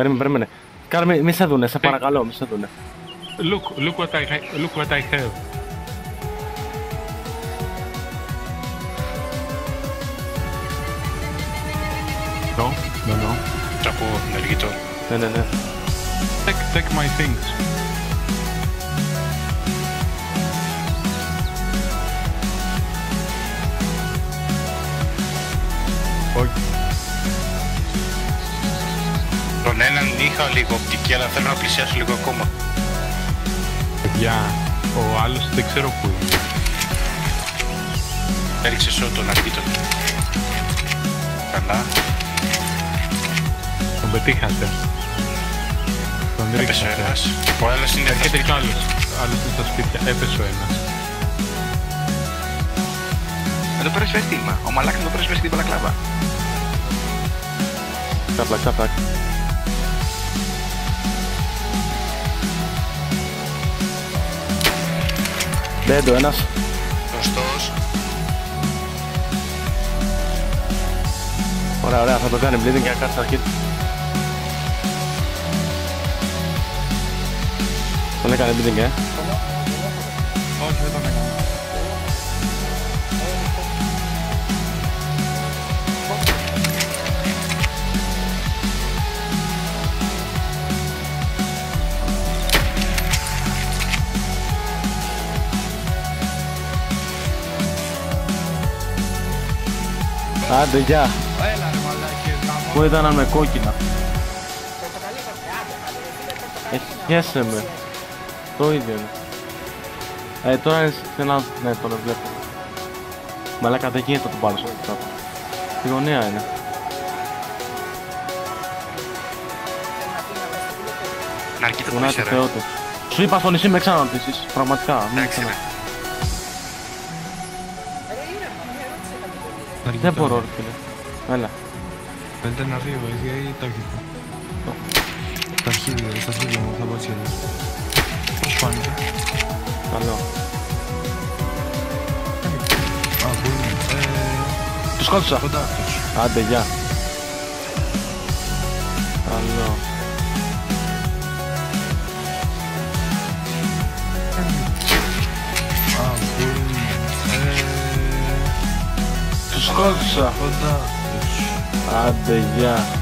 Περίμενε, περίμενε. Κάνε, μη, μη σε δούνε, σε παρακαλώ, μη σε δούνε. Look, look what I ha- look what I have. No, no, no. Από ενεργητό. Ναι, ναι, ναι. Take, take my things. Τον έναν είχα λίγο οπτική, αλλά θέλω να πλησιάσω λίγο ακόμα. Παιδιά, ο άλλος δεν ξέρω πού είναι. Έριξε σώ τον αρκήτο. Καλά. Τον πετύχατε. Τον Έπεσε ο ρίξατε. ένας. Ο άλλος είναι Έρχεται κι άλλος. Άλλος είναι στα σπίτια. Έπεσε ο ένας. Εδώ πέρα σφαίρει τίγμα. Ο μαλάκας εδώ πέρα σφαίρει την παλακλάβα. Ξάπλα, ξάπλα. Δέντο, ένας. γνωστός. Ωραία, ωραία, θα το κάνει bleeding και να κάτσει αρχή. Τον έκανε bleeding, ε. Όχι, δεν τον έκανα. Άντε, γεια. Έλα ρε μαλάκες, γάμο. Πού ήταν με κόκκινα. Εχιέσαι με. Το ίδιο είναι. Ε, τώρα είναι σε ένα... Ναι, τον βλέπω. Μαλάκα δεν γίνεται να τον πάρω σε αυτό. Στη γωνία είναι. Να αρκείται που Γωνιά είσαι του ρε. Θεού του. Σου είπα στο νησί με ξαναρωτήσεις. Πραγματικά. Μην Εντάξει ξανα... ρε. Δεν μπορώ, ρε φίλε. Έλα. Θέλετε να φύγω βοήθεια ή το έχετε. Στα αρχίδια, στα αρχίδια μου θα πω έτσι αλλιώς. Πώς φάνηκε; Καλό. Α, πού είναι. Ε, Τους σκότωσα. κοντά αυτός. Άντε, γεια. Καλό. Σκότωσα. κοντά αυτός. Άντε, γεια.